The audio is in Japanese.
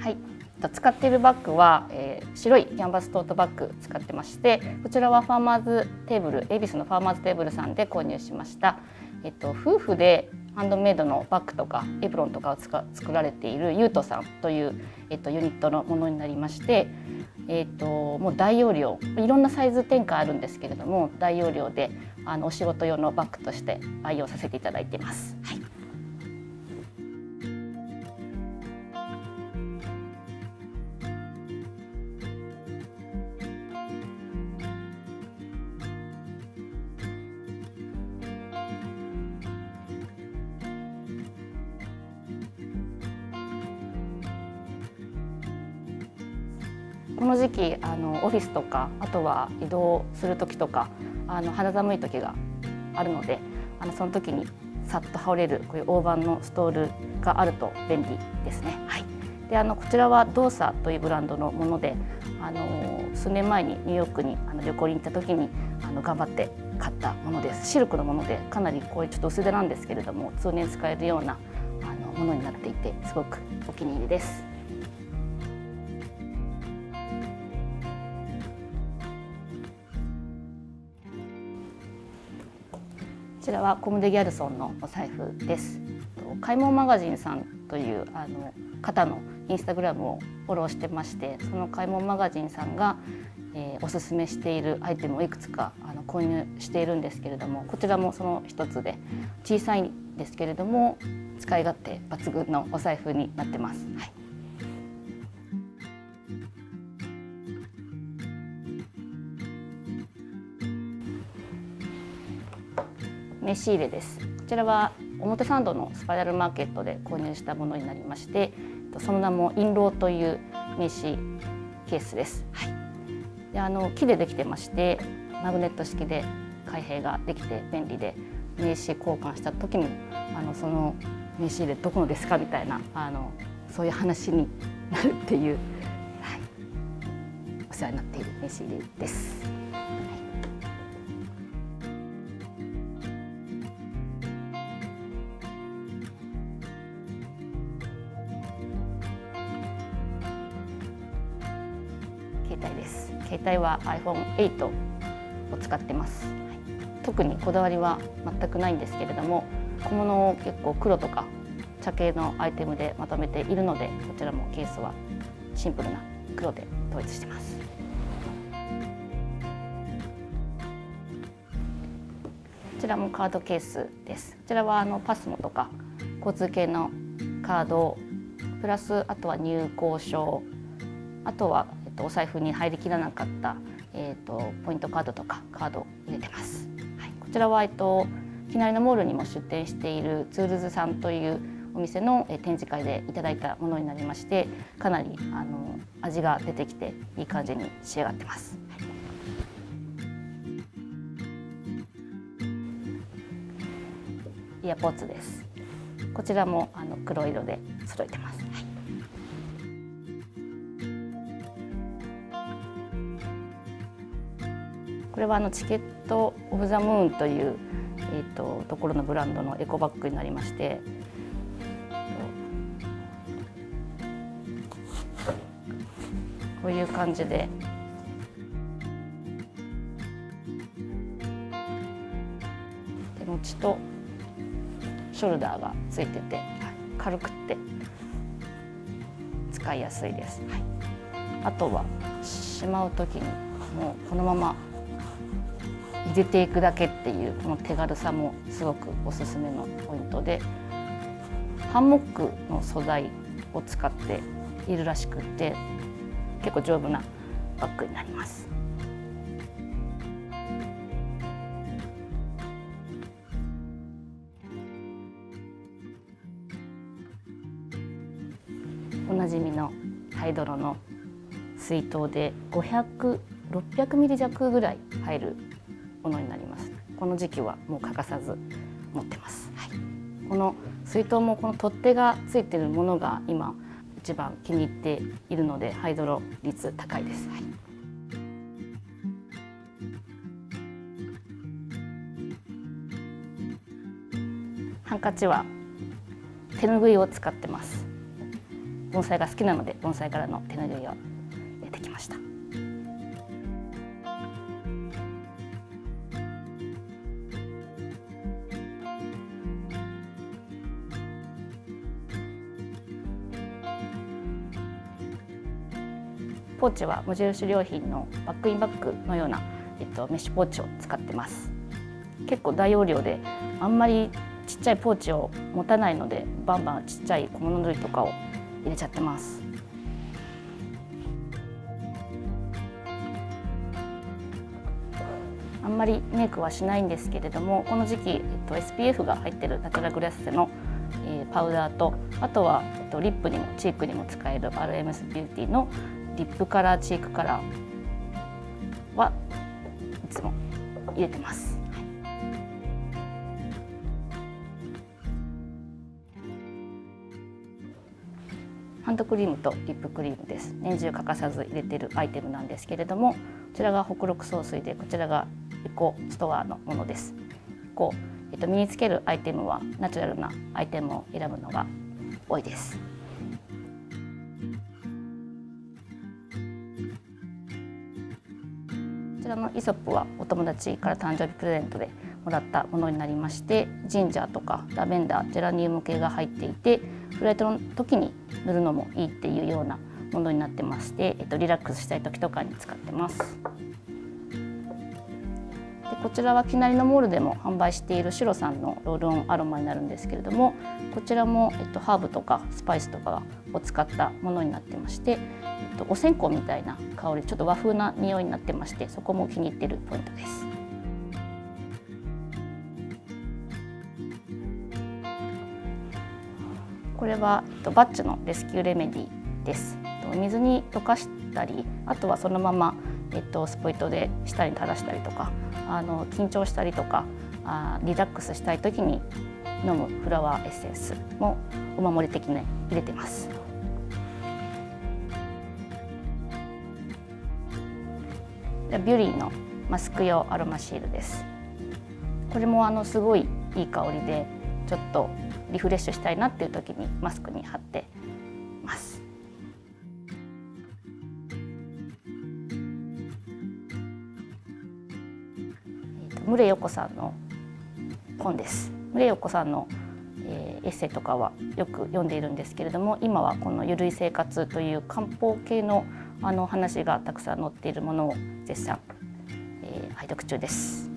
はい使っているバッグは、えー、白いキャンバストートバッグ使ってましてこちらはファーマーズテーブル恵比寿のファーマーズテーブルさんで購入しました、えっと、夫婦でハンドメイドのバッグとかエプロンとかを作られているゆうとさんという、えっと、ユニットのものになりまして、えっと、もう大容量いろんなサイズ展開あるんですけれども大容量であのお仕事用のバッグとして愛用させていただいています。この時期あのオフィスとかあとは移動する時とかあの肌寒い時があるのであのその時にさっと羽織れるこういう大判のストールがあると便利ですね。はい、であのこちらはドーサというブランドのものであの数年前にニューヨークにあの旅行に行った時にあの頑張って買ったものですシルクのものでかなりこういうちょっと薄手なんですけれども通年使えるようなあのものになっていてすごくお気に入りです。ちらはコムデ・ギャルソンのお財布です。買い物マガジンさんというあの方のインスタグラムをフォローしてましてその買い物マガジンさんが、えー、おすすめしているアイテムをいくつかあの購入しているんですけれどもこちらもその一つで小さいんですけれども使い勝手抜群のお財布になってます。はい名刺入れです。こちらは表参道のスパイラルマーケットで購入したものになりましてその名も印籠という名刺ケースです、はい、であの木でできてましてマグネット式で開閉ができて便利で名刺交換した時もあのその名刺入れどこのですかみたいなあのそういう話になるっていう、はい、お世話になっている名刺入れです。帯です。携帯は iPhone8 を使ってます、はい、特にこだわりは全くないんですけれども小物を結構黒とか茶系のアイテムでまとめているのでこちらもケースはシンプルな黒で統一してます。こちらもカードケースです。こちらはあのパスモとか交通系のカードプラスあとは入校証あとはとお財布に入りきらなかった、えーと、ポイントカードとかカードを入れてます。はい、こちらは、えっと、キナリノモールにも出店しているツールズさんというお店の展示会でいただいたものになりましてかなりあの味が出てきていい感じに仕上がってます。イヤポーツです。こちらもあの黒色で揃えてます。これはあのチケット・オブ・ザ・ムーンという、えーと、ところのブランドのエコバッグになりましてこういう感じで手持ちとショルダーがついてて軽くって使いやすいです。はい、あとはしまう時にもうこのまま入れていくだけっていうこの手軽さもすごくおすすめのポイントでハンモックの素材を使っているらしくて結構丈夫なバッグになります。おなじみのハイドロの水筒で500、600ミリ弱ぐらい入るものになります。この時期はもう欠かさず持ってます、はい、この水筒もこの取っ手がついているものが今一番気に入っているのでハイドロ率高いです、はい、ハンカチは手ぬぐいを使ってます。盆栽が好きなので盆栽からの手拭いをやってきました。ポーチは無印良品のバックインバッグのような、えっと、メッシュポーチを使ってます。結構大容量であんまりちっちゃいポーチを持たないのでバンバンちっちゃい小物類とかを入れちゃってます。あんまりメイクはしないんですけれどもこの時期、えっと、SPF が入ってるナチュラグラッセの、えー、パウダーとあとは、えっと、リップにもチークにも使える RMS ビューティーのリップカラーチークカラーはいつも入れてます。ハンドクリームとリップクリームです。年中欠かさず入れてるアイテムなんですけれどもこちらが北陸総水でこちらがエコストアのものです。こう、えっと、身につけるアイテムはナチュラルなアイテムを選ぶのが多いです。ちらのイソップはお友達から誕生日プレゼントでもらったものになりましてジンジャーとかラベンダージェラニウム系が入っていてフライトの時に塗るのもいいっていうようなものになってまして、えっと、リラックスしたい時とかに使ってます。でこちらはきなりのモールでも販売しているシロさんのロールオンアロマになるんですけれどもこちらも、えっと、ハーブとかスパイスとかを使ったものになってましてえっと、お線香みたいな香りちょっと和風な匂いになってましてそこも気に入ってるポイントです。これは、えっと、バッチのレスキューレメディです。水に溶かしたりあとはそのまま、えっと、スポイトで舌に垂らしたりとかあの緊張したりとかあリラックスしたい時に飲むフラワーエッセンスもお守り的に入れてます。ビュリーのマスク用アロマシールですこれもあのすごいいい香りでちょっとリフレッシュしたいなっていう時にマスクに貼って牟礼横さんの本ですムレヨコさんのえー、エッセイとかはよく読んでいるんですけれども今はこのゆるい生活という漢方系のあの話がたくさん載っているものを絶賛、えー、拝読中です。